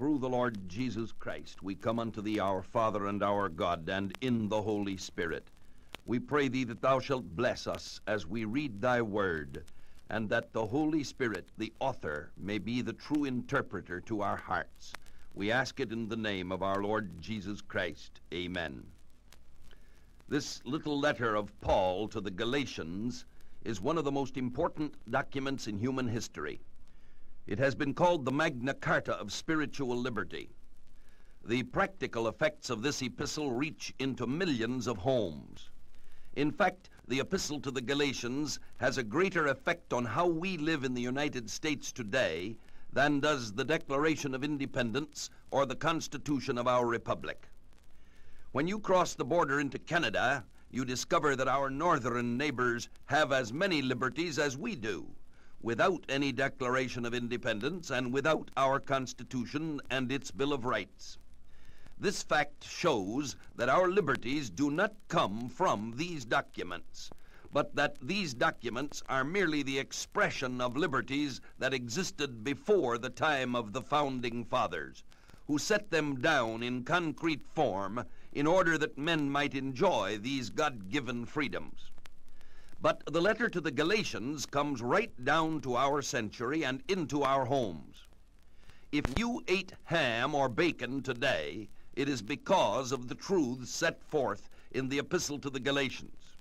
through the Lord Jesus Christ, we come unto thee, our Father and our God, and in the Holy Spirit. We pray thee that thou shalt bless us as we read thy word, and that the Holy Spirit, the author, may be the true interpreter to our hearts. We ask it in the name of our Lord Jesus Christ. Amen. This little letter of Paul to the Galatians is one of the most important documents in human history. It has been called the Magna Carta of spiritual liberty. The practical effects of this epistle reach into millions of homes. In fact, the epistle to the Galatians has a greater effect on how we live in the United States today than does the Declaration of Independence or the Constitution of our Republic. When you cross the border into Canada, you discover that our northern neighbors have as many liberties as we do without any Declaration of Independence and without our Constitution and its Bill of Rights. This fact shows that our liberties do not come from these documents, but that these documents are merely the expression of liberties that existed before the time of the Founding Fathers, who set them down in concrete form in order that men might enjoy these God-given freedoms. But the letter to the Galatians comes right down to our century and into our homes. If you ate ham or bacon today, it is because of the truths set forth in the epistle to the Galatians.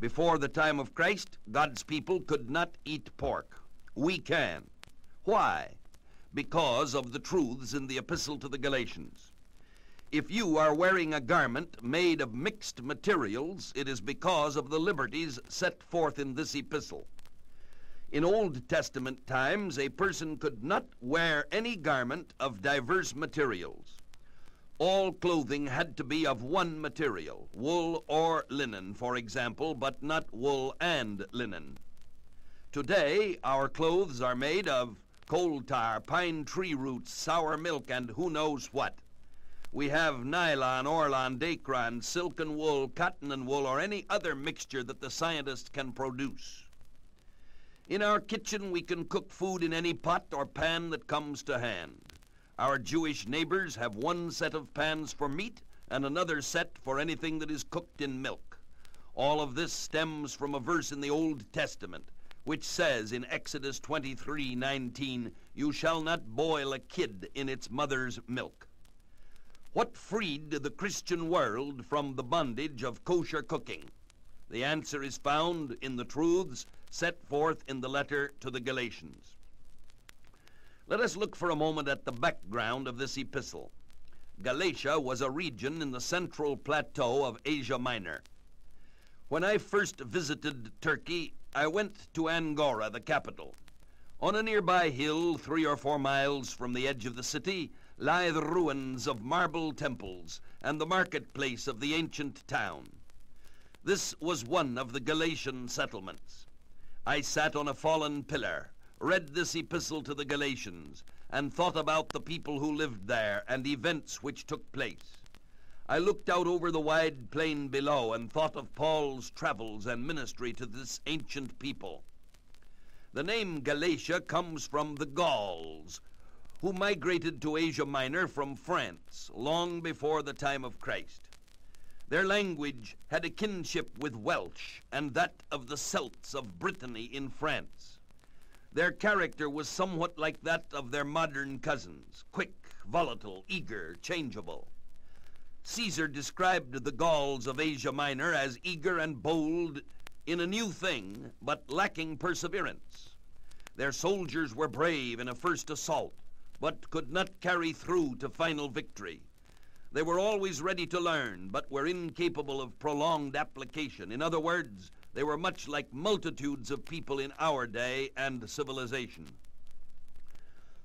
Before the time of Christ, God's people could not eat pork. We can. Why? Because of the truths in the epistle to the Galatians. If you are wearing a garment made of mixed materials, it is because of the liberties set forth in this epistle. In Old Testament times, a person could not wear any garment of diverse materials. All clothing had to be of one material, wool or linen, for example, but not wool and linen. Today, our clothes are made of coal tar, pine tree roots, sour milk, and who knows what. We have nylon, orlon, dacron, silken wool, cotton and wool, or any other mixture that the scientist can produce. In our kitchen, we can cook food in any pot or pan that comes to hand. Our Jewish neighbors have one set of pans for meat and another set for anything that is cooked in milk. All of this stems from a verse in the Old Testament, which says in Exodus 23, 19, You shall not boil a kid in its mother's milk. What freed the Christian world from the bondage of kosher cooking? The answer is found in the truths set forth in the letter to the Galatians. Let us look for a moment at the background of this epistle. Galatia was a region in the central plateau of Asia Minor. When I first visited Turkey, I went to Angora, the capital. On a nearby hill, three or four miles from the edge of the city, lie the ruins of marble temples and the marketplace of the ancient town. This was one of the Galatian settlements. I sat on a fallen pillar, read this epistle to the Galatians, and thought about the people who lived there and events which took place. I looked out over the wide plain below and thought of Paul's travels and ministry to this ancient people. The name Galatia comes from the Gauls, who migrated to Asia Minor from France long before the time of Christ. Their language had a kinship with Welsh and that of the Celts of Brittany in France. Their character was somewhat like that of their modern cousins, quick, volatile, eager, changeable. Caesar described the Gauls of Asia Minor as eager and bold in a new thing, but lacking perseverance. Their soldiers were brave in a first assault, but could not carry through to final victory. They were always ready to learn, but were incapable of prolonged application. In other words, they were much like multitudes of people in our day and civilization.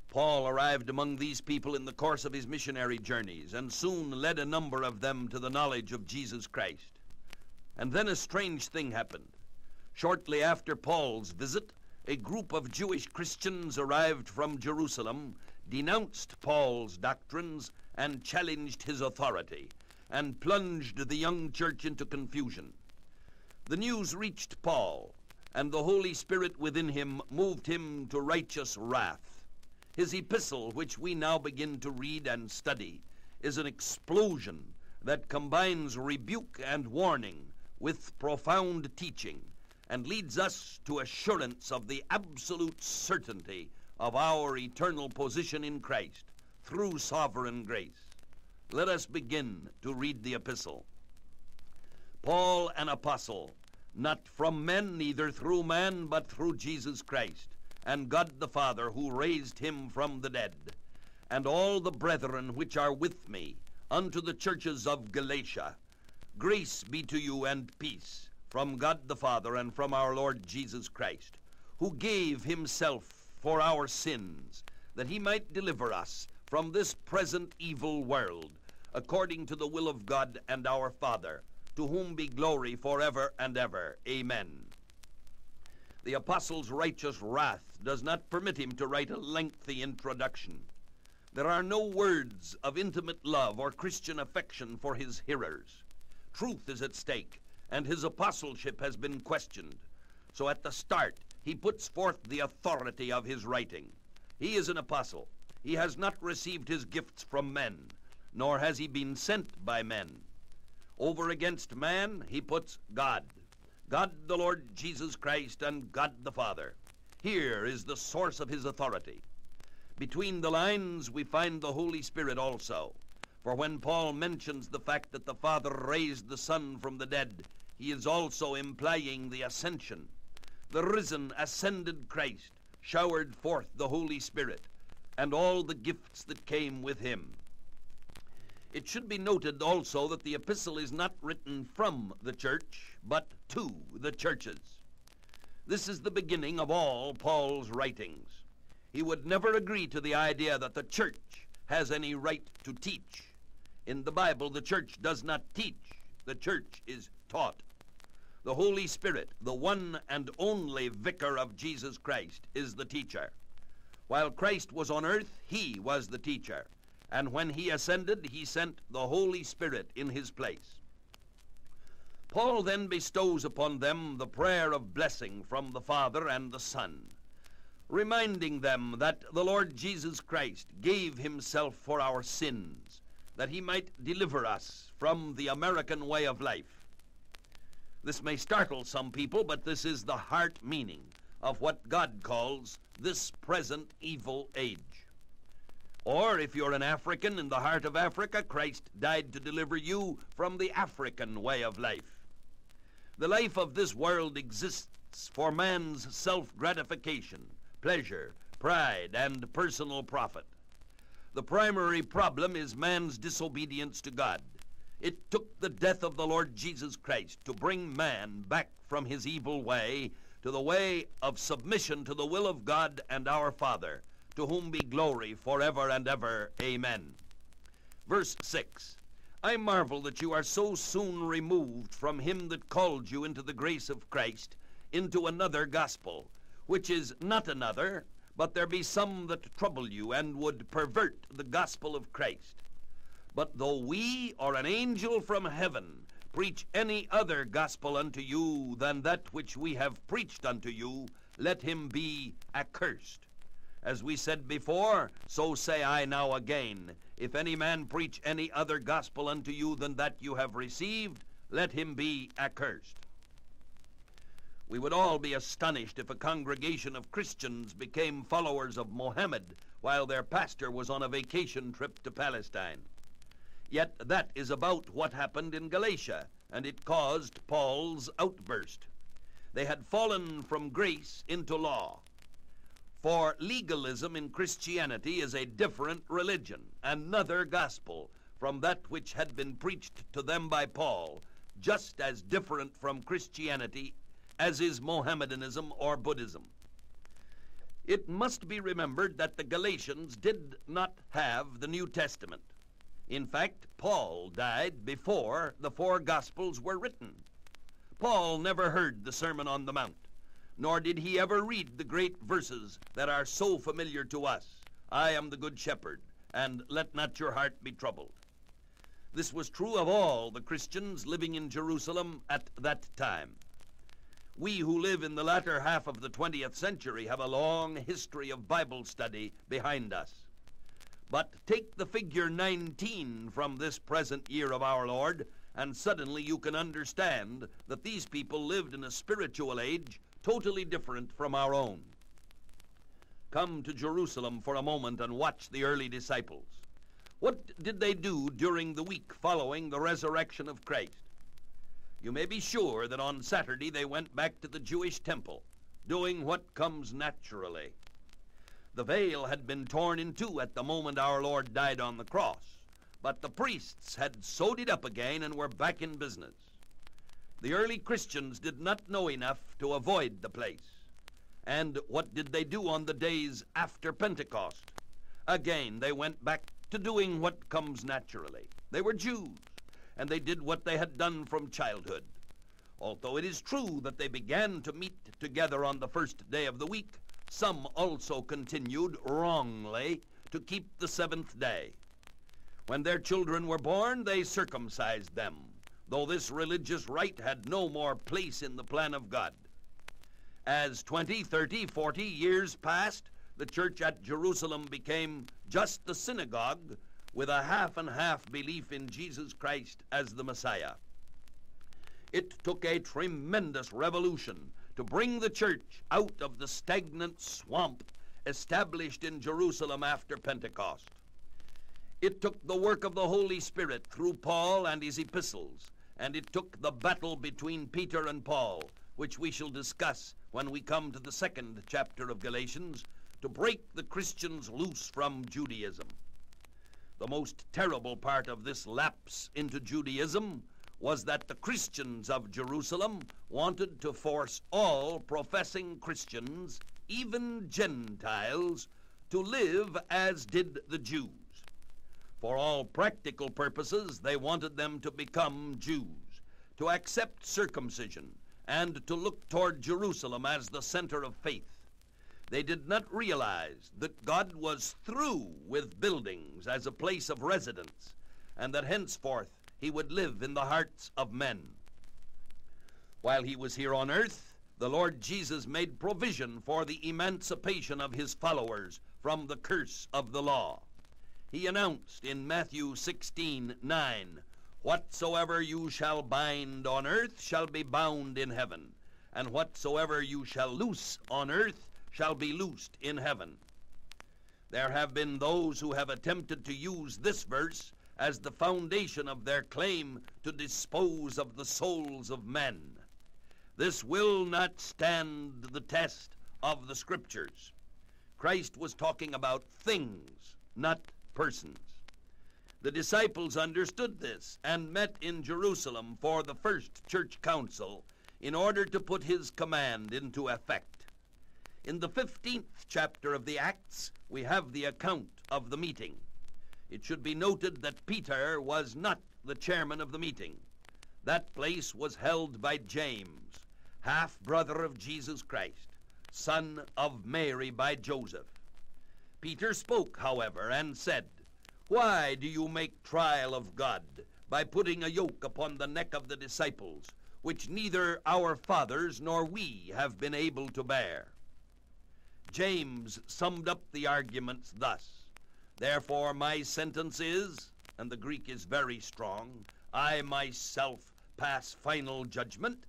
Paul arrived among these people in the course of his missionary journeys and soon led a number of them to the knowledge of Jesus Christ. And then a strange thing happened. Shortly after Paul's visit, a group of Jewish Christians arrived from Jerusalem denounced Paul's doctrines and challenged his authority, and plunged the young church into confusion. The news reached Paul, and the Holy Spirit within him moved him to righteous wrath. His epistle, which we now begin to read and study, is an explosion that combines rebuke and warning with profound teaching and leads us to assurance of the absolute certainty of our eternal position in Christ through sovereign grace. Let us begin to read the epistle. Paul, an apostle, not from men, neither through man, but through Jesus Christ, and God the Father, who raised him from the dead, and all the brethren which are with me, unto the churches of Galatia. Grace be to you and peace from God the Father and from our Lord Jesus Christ, who gave himself for our sins, that he might deliver us from this present evil world, according to the will of God and our Father, to whom be glory forever and ever. Amen. The apostle's righteous wrath does not permit him to write a lengthy introduction. There are no words of intimate love or Christian affection for his hearers. Truth is at stake, and his apostleship has been questioned. So at the start, he puts forth the authority of his writing. He is an apostle. He has not received his gifts from men, nor has he been sent by men. Over against man, he puts God. God the Lord Jesus Christ and God the Father. Here is the source of his authority. Between the lines, we find the Holy Spirit also. For when Paul mentions the fact that the Father raised the Son from the dead, he is also implying the ascension. The risen, ascended Christ showered forth the Holy Spirit and all the gifts that came with him. It should be noted also that the epistle is not written from the church, but to the churches. This is the beginning of all Paul's writings. He would never agree to the idea that the church has any right to teach. In the Bible, the church does not teach. The church is taught. The Holy Spirit, the one and only vicar of Jesus Christ, is the teacher. While Christ was on earth, he was the teacher and when he ascended, he sent the Holy Spirit in his place. Paul then bestows upon them the prayer of blessing from the Father and the Son, reminding them that the Lord Jesus Christ gave himself for our sins, that he might deliver us from the American way of life. This may startle some people, but this is the heart meaning of what God calls this present evil age. Or if you're an African in the heart of Africa, Christ died to deliver you from the African way of life. The life of this world exists for man's self-gratification, pleasure, pride, and personal profit. The primary problem is man's disobedience to God. It took the death of the Lord Jesus Christ to bring man back from his evil way to the way of submission to the will of God and our Father, to whom be glory forever and ever. Amen. Verse 6 I marvel that you are so soon removed from him that called you into the grace of Christ into another gospel, which is not another, but there be some that trouble you and would pervert the gospel of Christ. But though we or an angel from heaven preach any other gospel unto you than that which we have preached unto you, let him be accursed. As we said before, so say I now again. If any man preach any other gospel unto you than that you have received, let him be accursed. We would all be astonished if a congregation of Christians became followers of Mohammed while their pastor was on a vacation trip to Palestine. Yet that is about what happened in Galatia, and it caused Paul's outburst. They had fallen from grace into law. For legalism in Christianity is a different religion, another gospel from that which had been preached to them by Paul, just as different from Christianity as is Mohammedanism or Buddhism. It must be remembered that the Galatians did not have the New Testament. In fact, Paul died before the four Gospels were written. Paul never heard the Sermon on the Mount nor did he ever read the great verses that are so familiar to us. I am the good shepherd, and let not your heart be troubled. This was true of all the Christians living in Jerusalem at that time. We who live in the latter half of the 20th century have a long history of Bible study behind us. But take the figure 19 from this present year of our Lord, and suddenly you can understand that these people lived in a spiritual age totally different from our own. Come to Jerusalem for a moment and watch the early disciples. What did they do during the week following the resurrection of Christ? You may be sure that on Saturday they went back to the Jewish temple, doing what comes naturally. The veil had been torn in two at the moment our Lord died on the cross, but the priests had sewed it up again and were back in business. The early Christians did not know enough to avoid the place. And what did they do on the days after Pentecost? Again, they went back to doing what comes naturally. They were Jews and they did what they had done from childhood. Although it is true that they began to meet together on the first day of the week, some also continued wrongly to keep the seventh day. When their children were born, they circumcised them, though this religious rite had no more place in the plan of God. As 20, 30, 40 years passed, the church at Jerusalem became just the synagogue with a half and half belief in Jesus Christ as the Messiah. It took a tremendous revolution to bring the church out of the stagnant swamp established in Jerusalem after Pentecost. It took the work of the Holy Spirit through Paul and his epistles, and it took the battle between Peter and Paul, which we shall discuss when we come to the second chapter of Galatians, to break the Christians loose from Judaism. The most terrible part of this lapse into Judaism was that the Christians of Jerusalem wanted to force all professing Christians, even Gentiles, to live as did the Jews. For all practical purposes, they wanted them to become Jews, to accept circumcision, and to look toward Jerusalem as the center of faith. They did not realize that God was through with buildings as a place of residence, and that henceforth he would live in the hearts of men. While he was here on earth, the Lord Jesus made provision for the emancipation of his followers from the curse of the law. He announced in Matthew 16 9, Whatsoever you shall bind on earth shall be bound in heaven, and whatsoever you shall loose on earth shall be loosed in heaven. There have been those who have attempted to use this verse as the foundation of their claim to dispose of the souls of men. This will not stand the test of the Scriptures. Christ was talking about things, not persons. The disciples understood this and met in Jerusalem for the first church council in order to put his command into effect. In the 15th chapter of the Acts, we have the account of the meeting. It should be noted that Peter was not the chairman of the meeting. That place was held by James, half brother of Jesus Christ, son of Mary by Joseph. Peter spoke, however, and said, Why do you make trial of God by putting a yoke upon the neck of the disciples, which neither our fathers nor we have been able to bear? James summed up the arguments thus Therefore, my sentence is, and the Greek is very strong, I myself pass final judgment,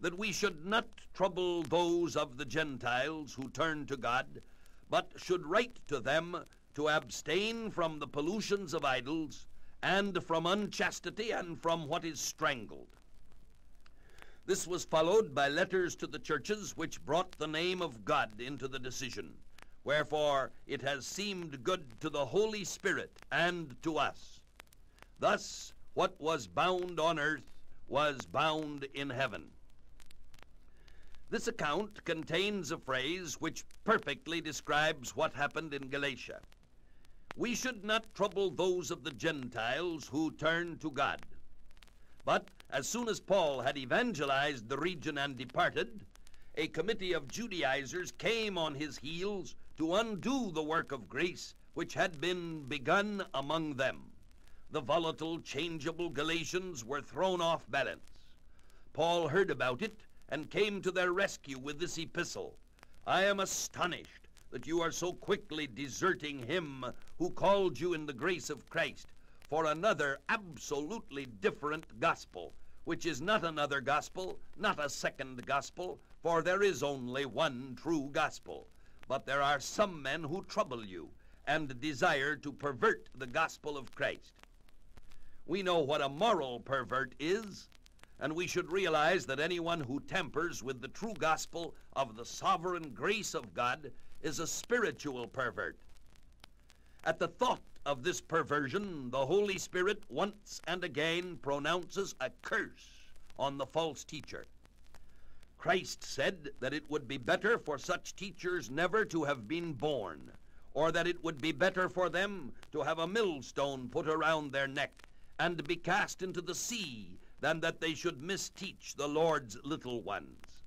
that we should not trouble those of the Gentiles who turn to God, but should write to them to abstain from the pollutions of idols, and from unchastity, and from what is strangled. This was followed by letters to the churches which brought the name of God into the decision. Wherefore it has seemed good to the Holy Spirit and to us. Thus, what was bound on earth was bound in heaven. This account contains a phrase which perfectly describes what happened in Galatia. We should not trouble those of the Gentiles who turn to God. But as soon as Paul had evangelized the region and departed, a committee of Judaizers came on his heels to undo the work of grace which had been begun among them. The volatile, changeable Galatians were thrown off balance. Paul heard about it and came to their rescue with this epistle. I am astonished that you are so quickly deserting him who called you in the grace of Christ for another absolutely different gospel, which is not another gospel, not a second gospel, for there is only one true gospel. But there are some men who trouble you and desire to pervert the gospel of Christ. We know what a moral pervert is, and we should realize that anyone who tampers with the true gospel of the sovereign grace of God is a spiritual pervert. At the thought of this perversion, the Holy Spirit once and again pronounces a curse on the false teacher. Christ said that it would be better for such teachers never to have been born, or that it would be better for them to have a millstone put around their neck and be cast into the sea than that they should misteach the Lord's little ones.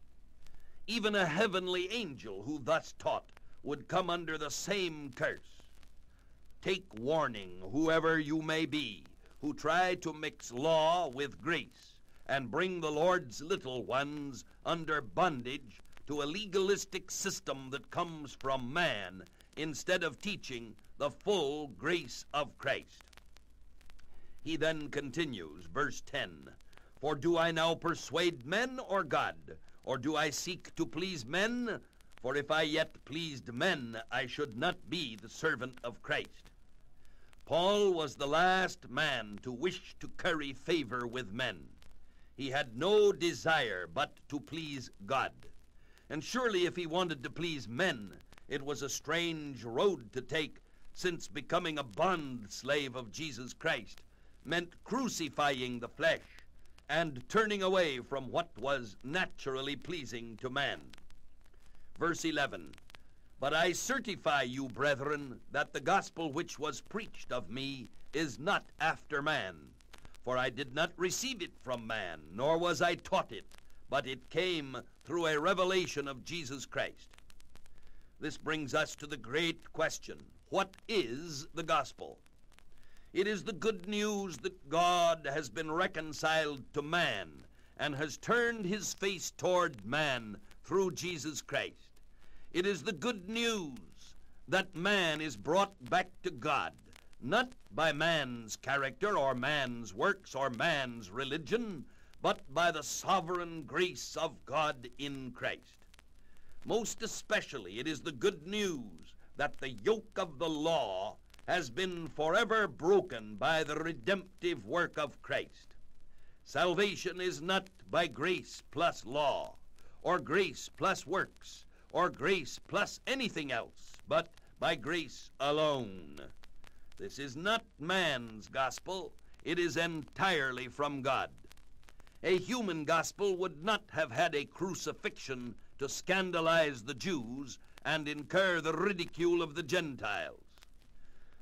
Even a heavenly angel who thus taught would come under the same curse. Take warning, whoever you may be, who try to mix law with grace and bring the Lord's little ones under bondage to a legalistic system that comes from man instead of teaching the full grace of Christ. He then continues, verse 10 For do I now persuade men or God? Or do I seek to please men? For if I yet pleased men, I should not be the servant of Christ. Paul was the last man to wish to curry favor with men. He had no desire but to please God. And surely if he wanted to please men, it was a strange road to take, since becoming a bond slave of Jesus Christ meant crucifying the flesh and turning away from what was naturally pleasing to man. Verse 11 But I certify you, brethren, that the gospel which was preached of me is not after man. For I did not receive it from man, nor was I taught it, but it came through a revelation of Jesus Christ. This brings us to the great question what is the gospel? It is the good news that God has been reconciled to man and has turned his face toward man through Jesus Christ. It is the good news that man is brought back to God, not by man's character or man's works or man's religion, but by the sovereign grace of God in Christ. Most especially, it is the good news that the yoke of the law has been forever broken by the redemptive work of Christ. Salvation is not by grace plus law, or grace plus works, or grace plus anything else, but by grace alone. This is not man's gospel. It is entirely from God. A human gospel would not have had a crucifixion to scandalize the Jews and incur the ridicule of the Gentiles.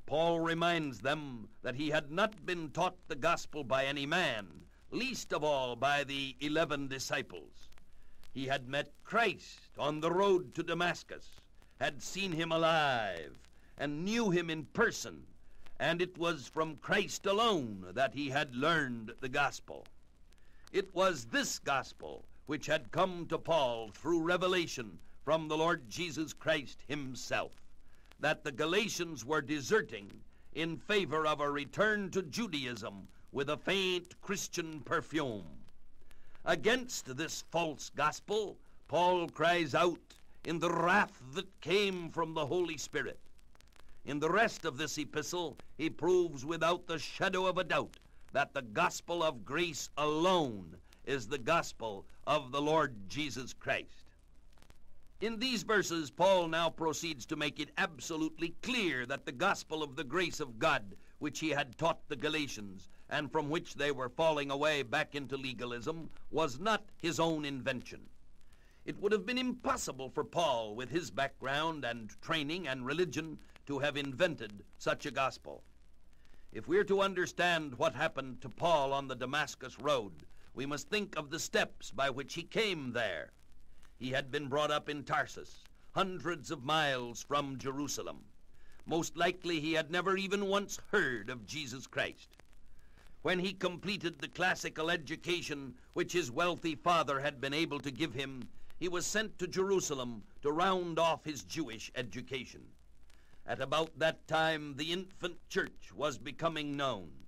Paul reminds them that he had not been taught the gospel by any man, least of all by the eleven disciples. He had met Christ on the road to Damascus, had seen him alive, and knew him in person, and it was from Christ alone that he had learned the gospel. It was this gospel which had come to Paul through revelation from the Lord Jesus Christ himself, that the Galatians were deserting in favor of a return to Judaism with a faint Christian perfume. Against this false gospel, Paul cries out in the wrath that came from the Holy Spirit. In the rest of this epistle, he proves without the shadow of a doubt that the gospel of grace alone is the gospel of the Lord Jesus Christ. In these verses, Paul now proceeds to make it absolutely clear that the gospel of the grace of God, which he had taught the Galatians, and from which they were falling away back into legalism, was not his own invention. It would have been impossible for Paul, with his background and training and religion, to have invented such a gospel. If we're to understand what happened to Paul on the Damascus road, we must think of the steps by which he came there. He had been brought up in Tarsus, hundreds of miles from Jerusalem. Most likely he had never even once heard of Jesus Christ. when he completed the classical education which his wealthy father had been able to give him, he was sent to Jerusalem to round off his Jewish education. At about that time, the infant church was becoming known.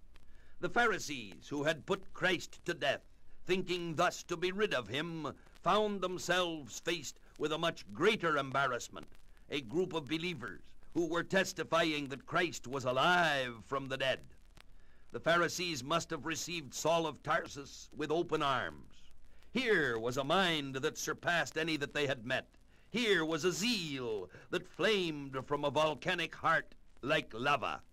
The Pharisees, who had put Christ to death, thinking thus to be rid of him, found themselves faced with a much greater embarrassment. A group of believers who were testifying that Christ was alive from the dead. The Pharisees must have received Saul of Tarsus with open arms. Here was a mind that surpassed any that they had met. Here was a zeal that flamed from a volcanic heart like lava.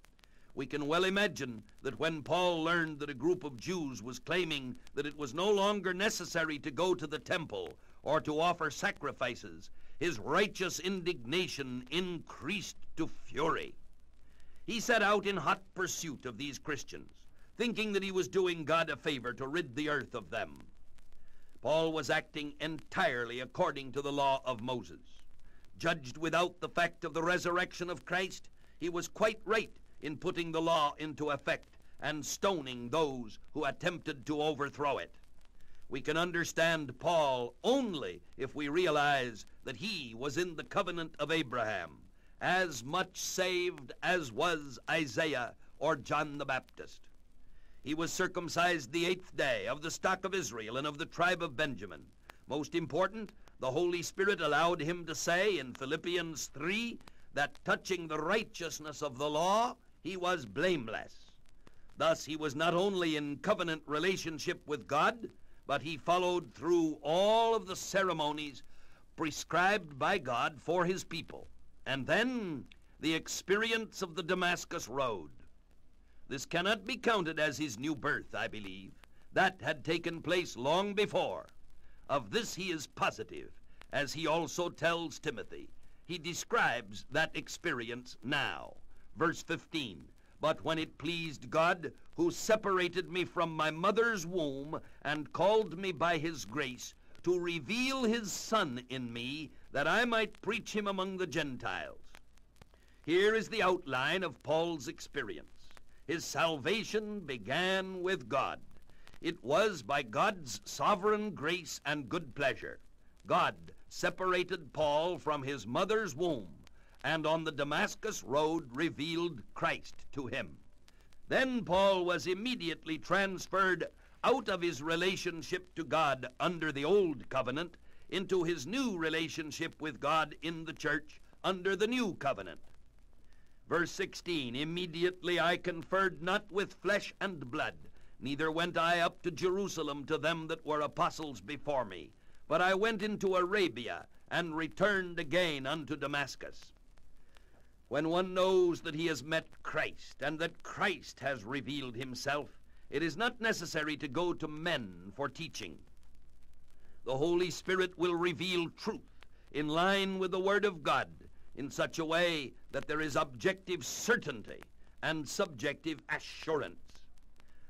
We can well imagine that when Paul learned that a group of Jews was claiming that it was no longer necessary to go to the temple or to offer sacrifices, his righteous indignation increased to fury. He set out in hot pursuit of these Christians, thinking that he was doing God a favor to rid the earth of them. Paul was acting entirely according to the law of Moses. Judged without the fact of the resurrection of Christ, he was quite right in putting the law into effect and stoning those who attempted to overthrow it. We can understand Paul only if we realize that he was in the covenant of Abraham, as much saved as was Isaiah or John the Baptist. He was circumcised the eighth day of the stock of Israel and of the tribe of Benjamin. Most important, the Holy Spirit allowed him to say in Philippians 3 that touching the righteousness of the law, he was blameless. Thus, he was not only in covenant relationship with God, but he followed through all of the ceremonies prescribed by God for his people. And then, the experience of the Damascus Road. This cannot be counted as his new birth, I believe. That had taken place long before. Of this he is positive, as he also tells Timothy. He describes that experience now. Verse 15, But when it pleased God, who separated me from my mother's womb, and called me by his grace, to reveal his Son in me, that I might preach him among the Gentiles. Here is the outline of Paul's experience. His salvation began with God. It was by God's sovereign grace and good pleasure. God separated Paul from his mother's womb, and on the Damascus road revealed Christ to him. Then Paul was immediately transferred out of his relationship to God under the old covenant into his new relationship with God in the church under the new covenant. Verse 16, Immediately I conferred not with flesh and blood, neither went I up to Jerusalem to them that were apostles before me, but I went into Arabia, and returned again unto Damascus. When one knows that he has met Christ, and that Christ has revealed himself, it is not necessary to go to men for teaching. The Holy Spirit will reveal truth in line with the Word of God in such a way that there is objective certainty and subjective assurance.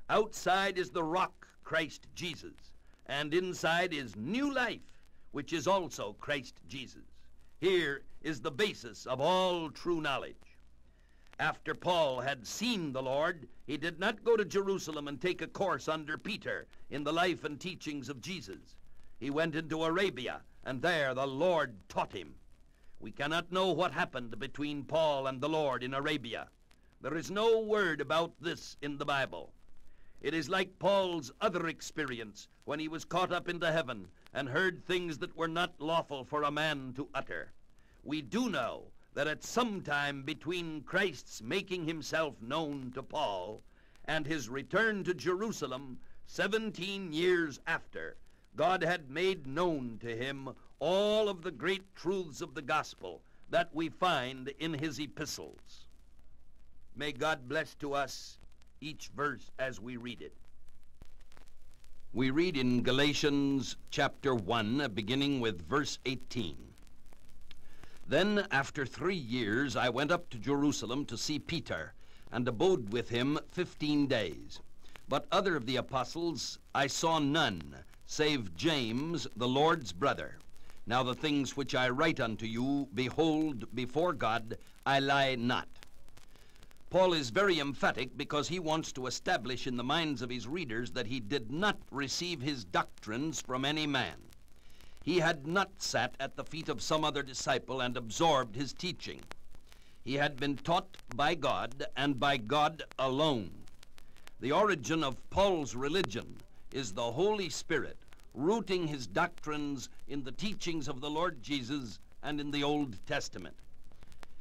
Outside is the rock, Christ Jesus, and inside is new life, which is also Christ Jesus. Here is the basis of all true knowledge. After Paul had seen the Lord, he did not go to Jerusalem and take a course under Peter in the life and teachings of Jesus. He went into Arabia, and there the Lord taught him. We cannot know what happened between Paul and the Lord in Arabia. There is no word about this in the Bible. It is like Paul's other experience when he was caught up into heaven and heard things that were not lawful for a man to utter. We do know that at some time between Christ's making himself known to Paul and his return to Jerusalem 17 years after, God had made known to him all of the great truths of the gospel that we find in his epistles. May God bless to us each verse as we read it. We read in Galatians chapter 1, beginning with verse 18. Then, after three years, I went up to Jerusalem to see Peter, and abode with him fifteen days. But other of the apostles I saw none, save James, the Lord's brother. Now the things which I write unto you, behold, before God, I lie not. Paul is very emphatic because he wants to establish in the minds of his readers that he did not receive his doctrines from any man. He had not sat at the feet of some other disciple and absorbed his teaching. He had been taught by God and by God alone. The origin of Paul's religion is the Holy Spirit rooting his doctrines in the teachings of the Lord Jesus and in the Old Testament.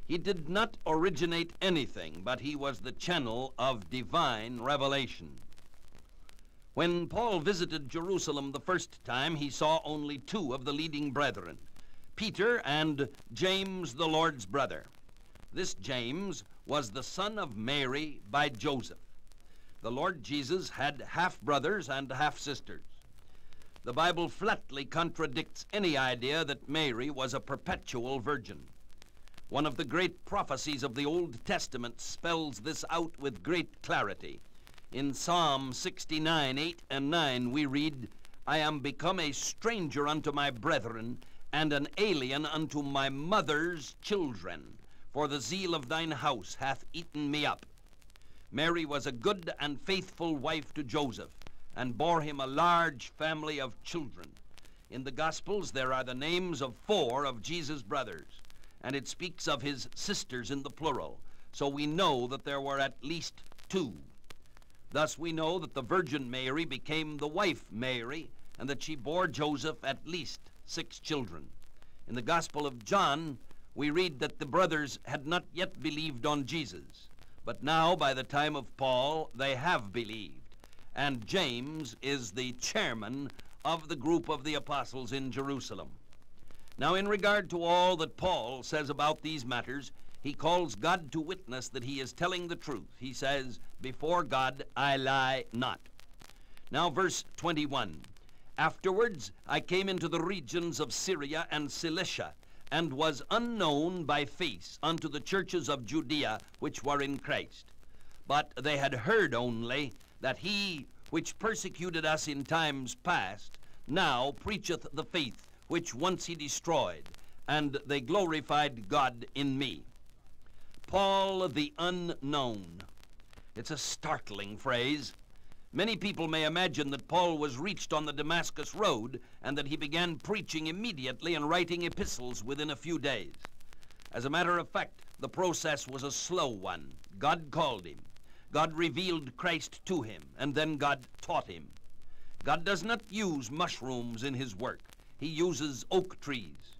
He did not originate anything, but he was the channel of divine revelation. When Paul visited Jerusalem the first time, he saw only two of the leading brethren, Peter and James, the Lord's brother. This James was the son of Mary by Joseph. The Lord Jesus had half brothers and half sisters. The Bible flatly contradicts any idea that Mary was a perpetual virgin. One of the great prophecies of the Old Testament spells this out with great clarity. In Psalm 69, 8 and 9, we read, I am become a stranger unto my brethren, and an alien unto my mother's children, for the zeal of thine house hath eaten me up. Mary was a good and faithful wife to Joseph and bore him a large family of children. In the Gospels, there are the names of four of Jesus' brothers, and it speaks of his sisters in the plural, so we know that there were at least two. Thus we know that the Virgin Mary became the wife Mary, and that she bore Joseph at least six children. In the Gospel of John, we read that the brothers had not yet believed on Jesus, but now, by the time of Paul, they have believed and James is the chairman of the group of the apostles in Jerusalem. Now, in regard to all that Paul says about these matters, he calls God to witness that he is telling the truth. He says, Before God I lie not. Now, verse 21 Afterwards I came into the regions of Syria and Cilicia, and was unknown by face unto the churches of Judea which were in Christ. But they had heard only that he which persecuted us in times past now preacheth the faith which once he destroyed, and they glorified God in me. Paul the unknown. It's a startling phrase. Many people may imagine that Paul was reached on the Damascus Road and that he began preaching immediately and writing epistles within a few days. As a matter of fact, the process was a slow one. God called him. God revealed Christ to him, and then God taught him. God does not use mushrooms in his work. He uses oak trees.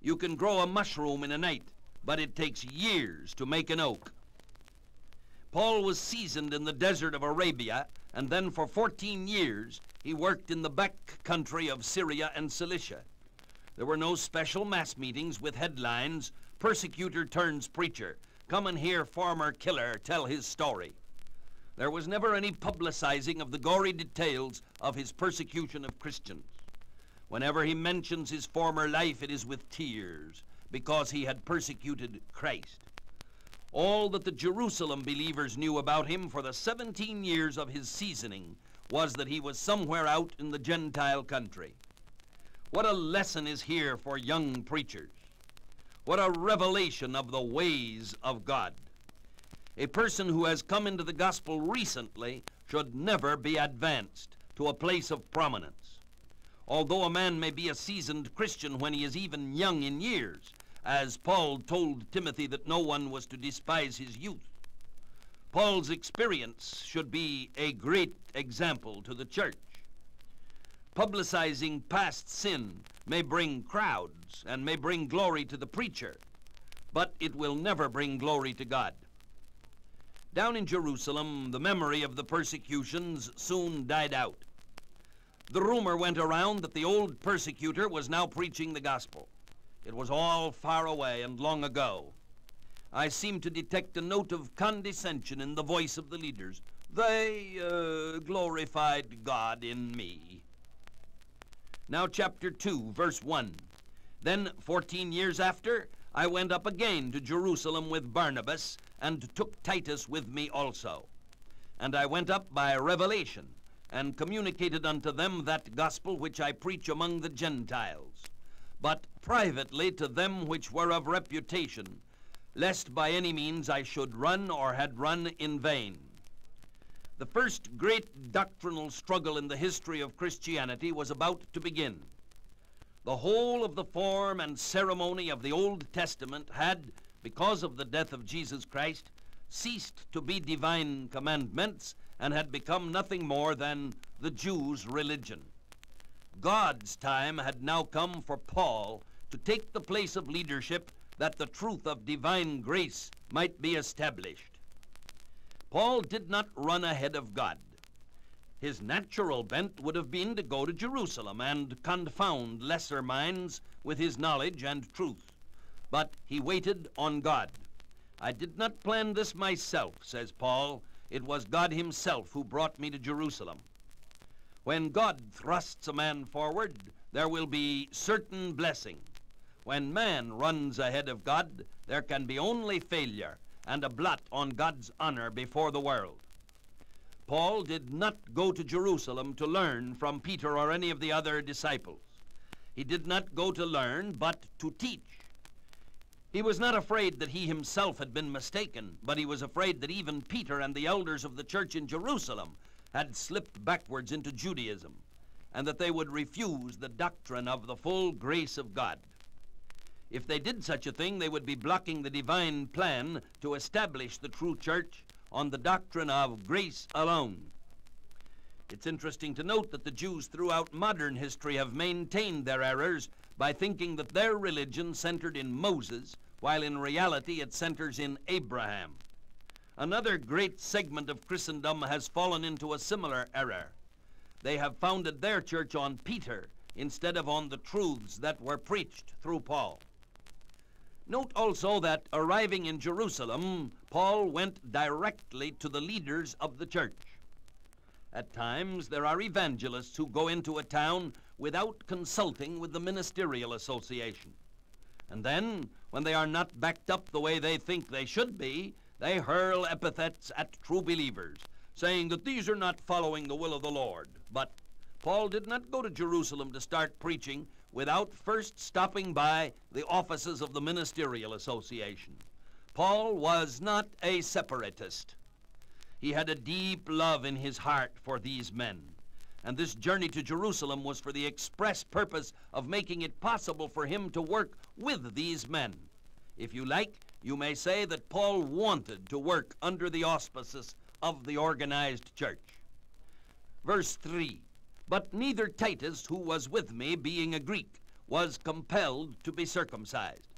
You can grow a mushroom in a night, but it takes years to make an oak. Paul was seasoned in the desert of Arabia, and then for 14 years he worked in the back country of Syria and Cilicia. There were no special mass meetings with headlines, persecutor turns preacher, Come and hear former killer tell his story. There was never any publicizing of the gory details of his persecution of Christians. Whenever he mentions his former life, it is with tears, because he had persecuted Christ. All that the Jerusalem believers knew about him for the 17 years of his seasoning was that he was somewhere out in the Gentile country. What a lesson is here for young preachers. What a revelation of the ways of God. A person who has come into the gospel recently should never be advanced to a place of prominence. Although a man may be a seasoned Christian when he is even young in years, as Paul told Timothy that no one was to despise his youth, Paul's experience should be a great example to the church. Publicizing past sin may bring crowds and may bring glory to the preacher, but it will never bring glory to God. Down in Jerusalem, the memory of the persecutions soon died out. The rumor went around that the old persecutor was now preaching the gospel. It was all far away and long ago. I seemed to detect a note of condescension in the voice of the leaders. They uh, glorified God in me. Now, chapter 2, verse 1. Then, 14 years after, I went up again to Jerusalem with Barnabas, and took Titus with me also. And I went up by revelation, and communicated unto them that gospel which I preach among the Gentiles, but privately to them which were of reputation, lest by any means I should run or had run in vain. The first great doctrinal struggle in the history of Christianity was about to begin. The whole of the form and ceremony of the Old Testament had, because of the death of Jesus Christ, ceased to be divine commandments and had become nothing more than the Jews' religion. God's time had now come for Paul to take the place of leadership that the truth of divine grace might be established. Paul did not run ahead of God. His natural bent would have been to go to Jerusalem and confound lesser minds with his knowledge and truth. But he waited on God. I did not plan this myself, says Paul. It was God himself who brought me to Jerusalem. When God thrusts a man forward, there will be certain blessing. When man runs ahead of God, there can be only failure and a blot on God's honor before the world. Paul did not go to Jerusalem to learn from Peter or any of the other disciples. He did not go to learn, but to teach. He was not afraid that he himself had been mistaken, but he was afraid that even Peter and the elders of the church in Jerusalem had slipped backwards into Judaism, and that they would refuse the doctrine of the full grace of God. If they did such a thing, they would be blocking the divine plan to establish the true church on the doctrine of grace alone. It's interesting to note that the Jews throughout modern history have maintained their errors by thinking that their religion centered in Moses, while in reality it centers in Abraham. Another great segment of Christendom has fallen into a similar error. They have founded their church on Peter instead of on the truths that were preached through Paul. Note also that arriving in Jerusalem, Paul went directly to the leaders of the church. At times, there are evangelists who go into a town without consulting with the ministerial association. And then, when they are not backed up the way they think they should be, they hurl epithets at true believers, saying that these are not following the will of the Lord. But Paul did not go to Jerusalem to start preaching without first stopping by the offices of the ministerial association. Paul was not a separatist. He had a deep love in his heart for these men. And this journey to Jerusalem was for the express purpose of making it possible for him to work with these men. If you like, you may say that Paul wanted to work under the auspices of the organized church. Verse 3 But neither Titus, who was with me, being a Greek, was compelled to be circumcised.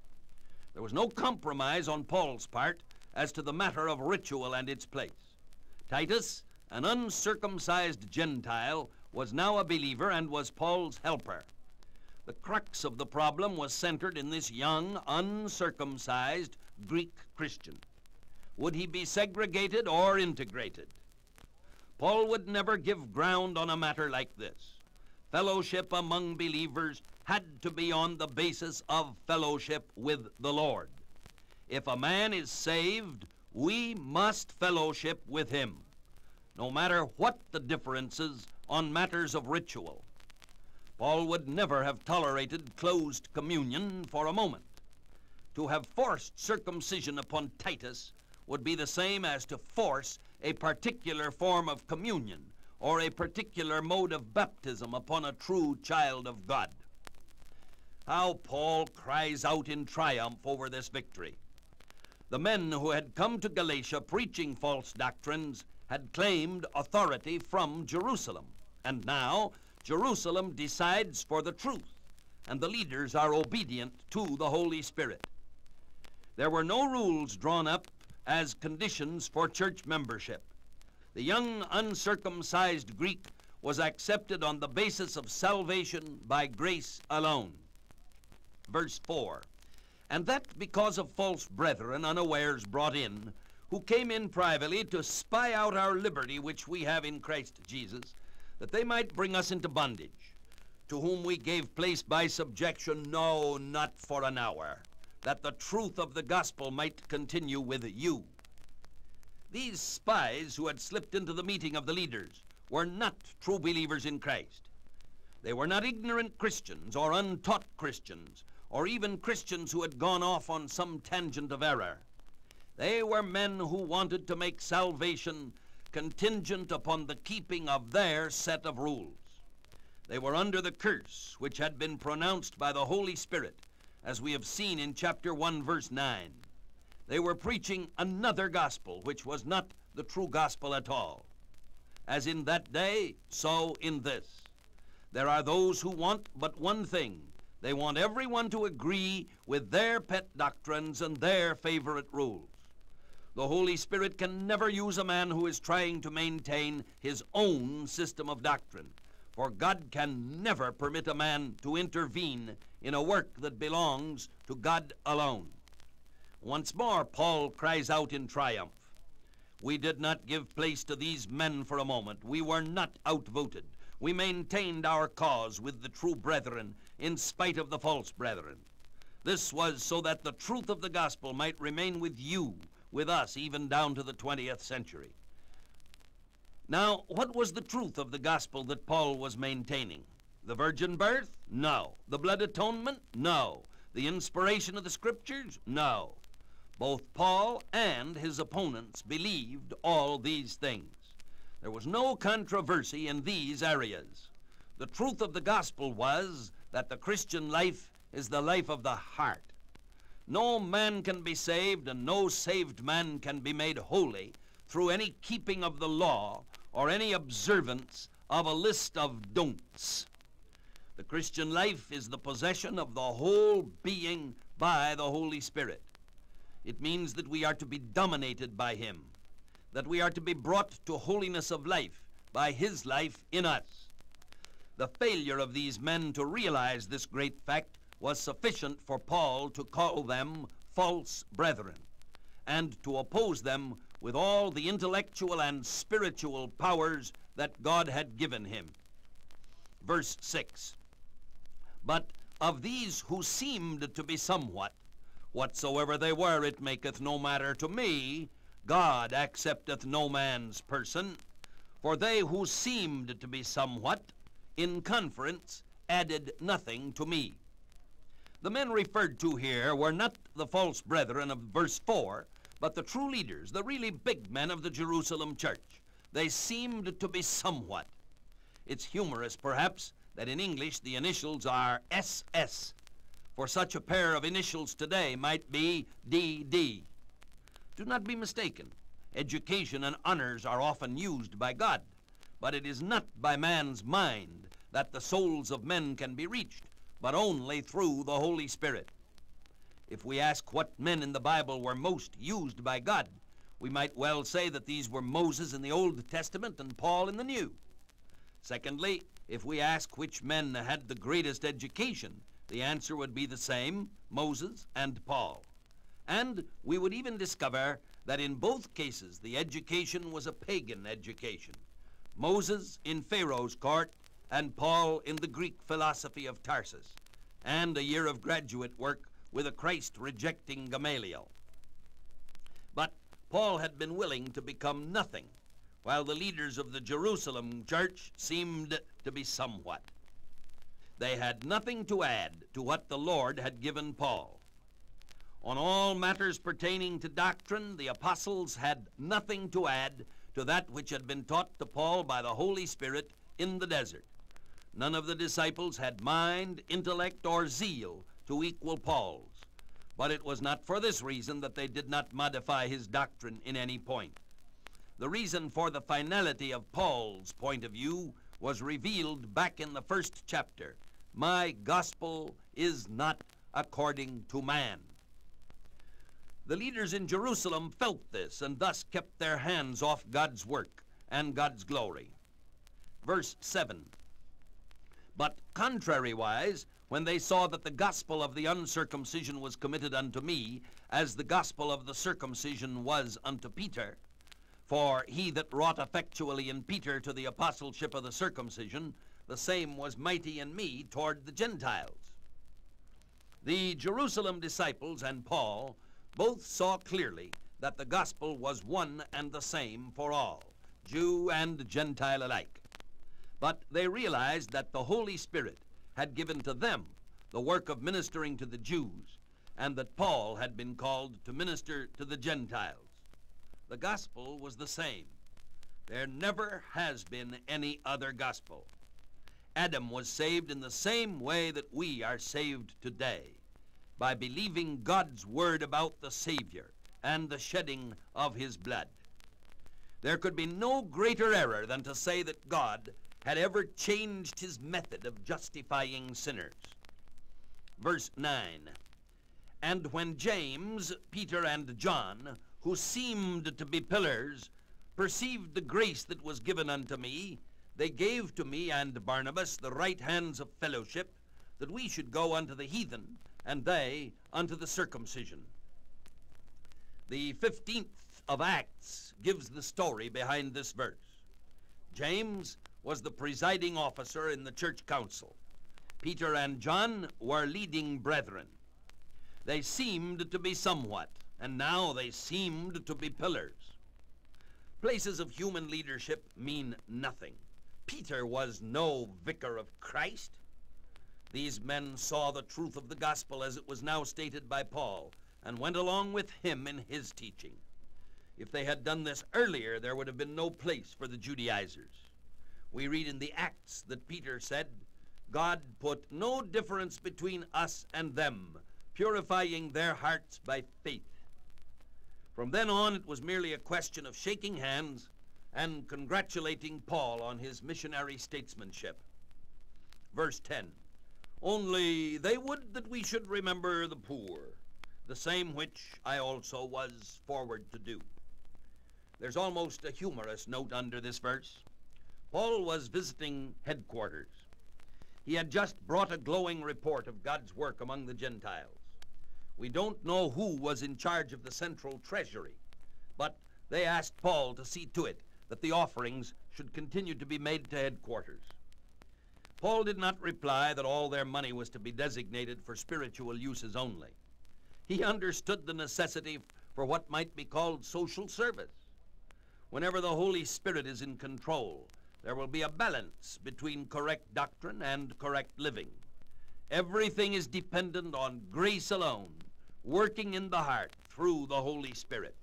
There was no compromise on Paul's part as to the matter of ritual and its place. Titus, an uncircumcised Gentile, was now a believer and was Paul's helper. The crux of the problem was centered in this young, uncircumcised Greek Christian. Would he be segregated or integrated? Paul would never give ground on a matter like this. Fellowship among believers had to be on the basis of fellowship with the Lord. If a man is saved, we must fellowship with him, no matter what the differences on matters of ritual. Paul would never have tolerated closed communion for a moment. To have forced circumcision upon Titus would be the same as to force a particular form of communion or a particular mode of baptism upon a true child of God. How Paul cries out in triumph over this victory. The men who had come to Galatia preaching false doctrines had claimed authority from Jerusalem. And now Jerusalem decides for the truth, and the leaders are obedient to the Holy Spirit. There were no rules drawn up as conditions for church membership. The young uncircumcised Greek was accepted on the basis of salvation by grace alone. Verse 4 And that because of false brethren unawares brought in, who came in privately to spy out our liberty which we have in Christ Jesus, that they might bring us into bondage, to whom we gave place by subjection, no, not for an hour, that the truth of the gospel might continue with you. These spies who had slipped into the meeting of the leaders were not true believers in Christ. They were not ignorant Christians or untaught Christians or even Christians who had gone off on some tangent of error. They were men who wanted to make salvation contingent upon the keeping of their set of rules. They were under the curse which had been pronounced by the Holy Spirit, as we have seen in chapter 1, verse 9. They were preaching another gospel, which was not the true gospel at all. As in that day, so in this. There are those who want but one thing. They want everyone to agree with their pet doctrines and their favorite rules. The Holy Spirit can never use a man who is trying to maintain his own system of doctrine, for God can never permit a man to intervene in a work that belongs to God alone. Once more, Paul cries out in triumph. We did not give place to these men for a moment. We were not outvoted. We maintained our cause with the true brethren in spite of the false brethren. This was so that the truth of the gospel might remain with you with us even down to the 20th century. Now, what was the truth of the gospel that Paul was maintaining? The virgin birth? No. The blood atonement? No. The inspiration of the scriptures? No. Both Paul and his opponents believed all these things. There was no controversy in these areas. The truth of the gospel was that the Christian life is the life of the heart. No man can be saved, and no saved man can be made holy through any keeping of the law or any observance of a list of don'ts. The Christian life is the possession of the whole being by the Holy Spirit. It means that we are to be dominated by Him, that we are to be brought to holiness of life by His life in us. The failure of these men to realize this great fact was sufficient for Paul to call them false brethren and to oppose them with all the intellectual and spiritual powers that God had given him. Verse 6 But of these who seemed to be somewhat, whatsoever they were, it maketh no matter to me. God accepteth no man's person. For they who seemed to be somewhat, in conference, added nothing to me. The men referred to here were not the false brethren of verse 4, but the true leaders, the really big men of the Jerusalem church. They seemed to be somewhat. It's humorous, perhaps, that in English the initials are SS, for such a pair of initials today might be DD. Do not be mistaken. Education and honors are often used by God, but it is not by man's mind that the souls of men can be reached but only through the Holy Spirit. If we ask what men in the Bible were most used by God, we might well say that these were Moses in the Old Testament and Paul in the New. Secondly, if we ask which men had the greatest education, the answer would be the same, Moses and Paul. And we would even discover that in both cases the education was a pagan education. Moses in Pharaoh's court and Paul in the Greek philosophy of Tarsus, and a year of graduate work with a Christ rejecting Gamaliel. But Paul had been willing to become nothing, while the leaders of the Jerusalem church seemed to be somewhat. They had nothing to add to what the Lord had given Paul. On all matters pertaining to doctrine, the apostles had nothing to add to that which had been taught to Paul by the Holy Spirit in the desert. None of the disciples had mind, intellect, or zeal to equal Paul's. But it was not for this reason that they did not modify his doctrine in any point. The reason for the finality of Paul's point of view was revealed back in the first chapter. My gospel is not according to man. The leaders in Jerusalem felt this and thus kept their hands off God's work and God's glory. Verse 7 but contrariwise, when they saw that the gospel of the uncircumcision was committed unto me, as the gospel of the circumcision was unto Peter, for he that wrought effectually in Peter to the apostleship of the circumcision, the same was mighty in me toward the Gentiles. The Jerusalem disciples and Paul both saw clearly that the gospel was one and the same for all, Jew and Gentile alike. But they realized that the Holy Spirit had given to them the work of ministering to the Jews, and that Paul had been called to minister to the Gentiles. The gospel was the same. There never has been any other gospel. Adam was saved in the same way that we are saved today, by believing God's word about the Savior and the shedding of his blood. There could be no greater error than to say that God had ever changed his method of justifying sinners. Verse 9 And when James, Peter, and John, who seemed to be pillars, perceived the grace that was given unto me, they gave to me and Barnabas the right hands of fellowship, that we should go unto the heathen, and they unto the circumcision. The 15th of Acts gives the story behind this verse. James was the presiding officer in the church council. Peter and John were leading brethren. They seemed to be somewhat, and now they seemed to be pillars. Places of human leadership mean nothing. Peter was no vicar of Christ. These men saw the truth of the gospel as it was now stated by Paul and went along with him in his teaching. If they had done this earlier, there would have been no place for the Judaizers. We read in the Acts that Peter said, God put no difference between us and them, purifying their hearts by faith. From then on, it was merely a question of shaking hands and congratulating Paul on his missionary statesmanship. Verse 10 Only they would that we should remember the poor, the same which I also was forward to do. There's almost a humorous note under this verse. Paul was visiting headquarters. He had just brought a glowing report of God's work among the Gentiles. We don't know who was in charge of the central treasury, but they asked Paul to see to it that the offerings should continue to be made to headquarters. Paul did not reply that all their money was to be designated for spiritual uses only. He understood the necessity for what might be called social service. Whenever the Holy Spirit is in control, there will be a balance between correct doctrine and correct living. Everything is dependent on grace alone, working in the heart through the Holy Spirit.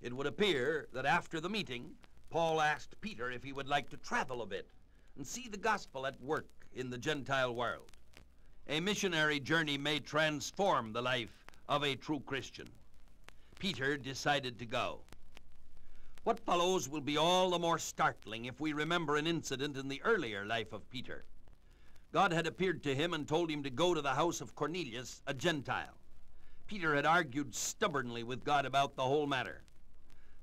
It would appear that after the meeting, Paul asked Peter if he would like to travel a bit and see the gospel at work in the Gentile world. A missionary journey may transform the life of a true Christian. Peter decided to go. What follows will be all the more startling if we remember an incident in the earlier life of Peter. God had appeared to him and told him to go to the house of Cornelius, a Gentile. Peter had argued stubbornly with God about the whole matter.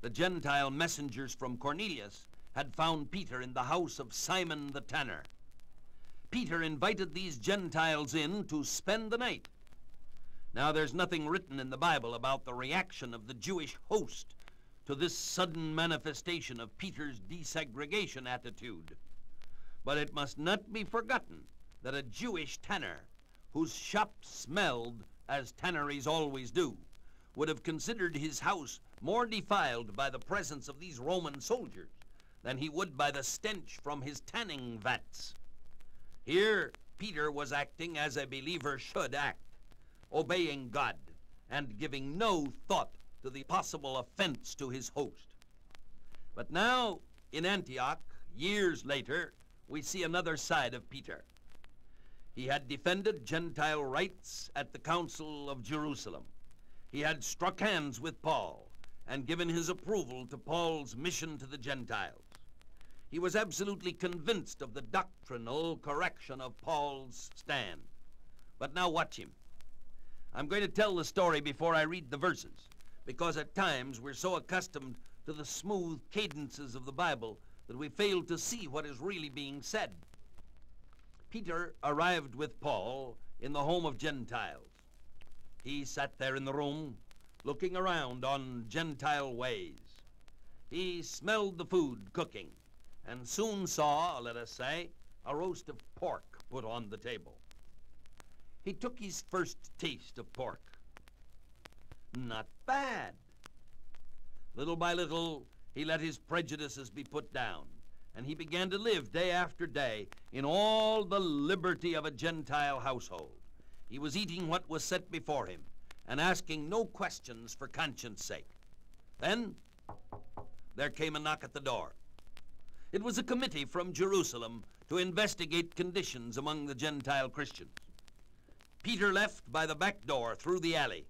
The Gentile messengers from Cornelius had found Peter in the house of Simon the tanner. Peter invited these Gentiles in to spend the night. Now, there's nothing written in the Bible about the reaction of the Jewish host to this sudden manifestation of Peter's desegregation attitude. But it must not be forgotten that a Jewish tanner, whose shop smelled as tanneries always do, would have considered his house more defiled by the presence of these Roman soldiers than he would by the stench from his tanning vats. Here, Peter was acting as a believer should act, obeying God and giving no thought to the possible offense to his host. But now, in Antioch, years later, we see another side of Peter. He had defended Gentile rights at the Council of Jerusalem. He had struck hands with Paul and given his approval to Paul's mission to the Gentiles. He was absolutely convinced of the doctrinal correction of Paul's stand. But now watch him. I'm going to tell the story before I read the verses because at times we're so accustomed to the smooth cadences of the Bible that we fail to see what is really being said. Peter arrived with Paul in the home of Gentiles. He sat there in the room, looking around on Gentile ways. He smelled the food cooking and soon saw, let us say, a roast of pork put on the table. He took his first taste of pork. Not bad. Little by little, he let his prejudices be put down and he began to live day after day in all the liberty of a Gentile household. He was eating what was set before him and asking no questions for conscience sake. Then there came a knock at the door. It was a committee from Jerusalem to investigate conditions among the Gentile Christians. Peter left by the back door through the alley.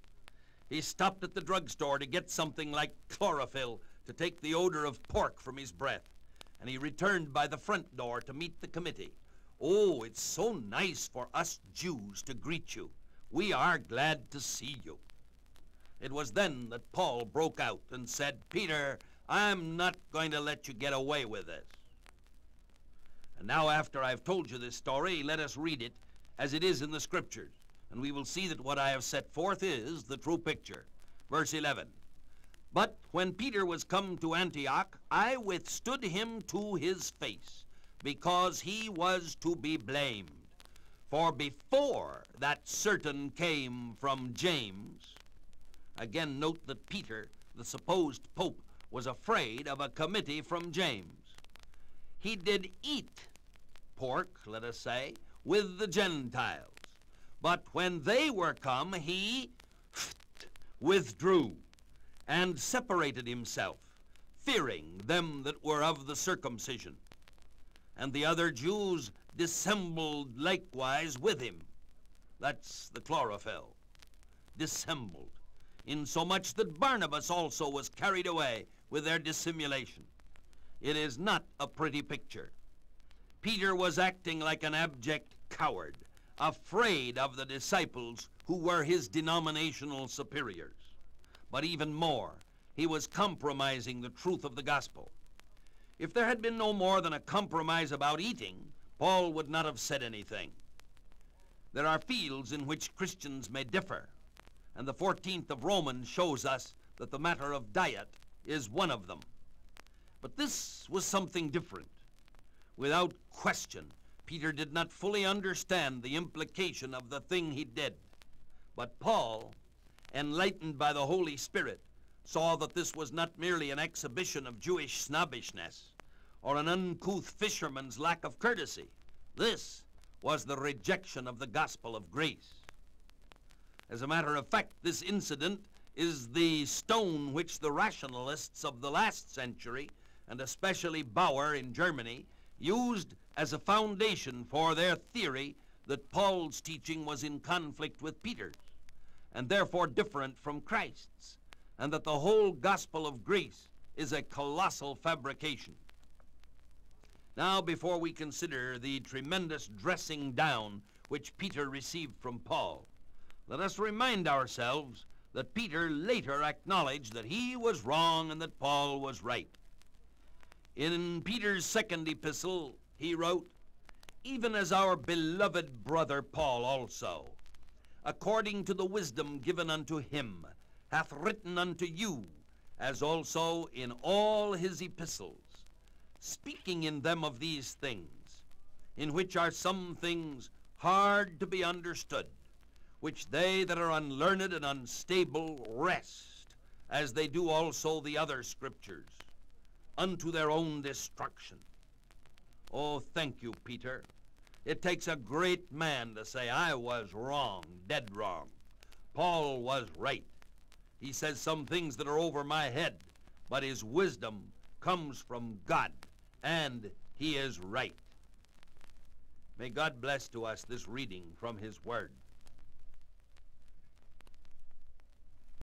He stopped at the drugstore to get something like chlorophyll to take the odor of pork from his breath, and he returned by the front door to meet the committee. Oh, it's so nice for us Jews to greet you. We are glad to see you. It was then that Paul broke out and said, Peter, I'm not going to let you get away with this. And now, after I've told you this story, let us read it as it is in the Scriptures, and we will see that what I have set forth is the true picture. Verse 11. But when Peter was come to Antioch, I withstood him to his face, because he was to be blamed. For before that certain came from James, again note that Peter, the supposed pope, was afraid of a committee from James. He did eat pork, let us say, with the Gentiles. But when they were come, he withdrew and separated himself, fearing them that were of the circumcision. And the other Jews dissembled likewise with him. That's the chlorophyll. Dissembled. Insomuch that Barnabas also was carried away with their dissimulation. It is not a pretty picture. Peter was acting like an abject coward, afraid of the disciples who were his denominational superiors. But even more, he was compromising the truth of the gospel. If there had been no more than a compromise about eating, Paul would not have said anything. There are fields in which Christians may differ, and the 14th of Romans shows us that the matter of diet is one of them. But this was something different. Without question, Peter did not fully understand the implication of the thing he did. But Paul, enlightened by the Holy Spirit, saw that this was not merely an exhibition of Jewish snobbishness or an uncouth fisherman's lack of courtesy. This was the rejection of the gospel of grace. As a matter of fact, this incident is the stone which the rationalists of the last century, and especially Baur in Germany, used as a foundation for their theory that Paul's teaching was in conflict with Peter's, and therefore different from Christ's, and that the whole gospel of grace is a colossal fabrication. Now, before we consider the tremendous dressing down which Peter received from Paul, let us remind ourselves that Peter later acknowledged that he was wrong and that Paul was right. In Peter's second epistle, he wrote, Even as our beloved brother Paul also, according to the wisdom given unto him, hath written unto you, as also in all his epistles, speaking in them of these things, in which are some things hard to be understood, which they that are unlearned and unstable wrest, as they do also the other scriptures unto their own destruction. Oh, thank you, Peter. It takes a great man to say, I was wrong, dead wrong. Paul was right. He says some things that are over my head, but his wisdom comes from God, and he is right. May God bless to us this reading from his word.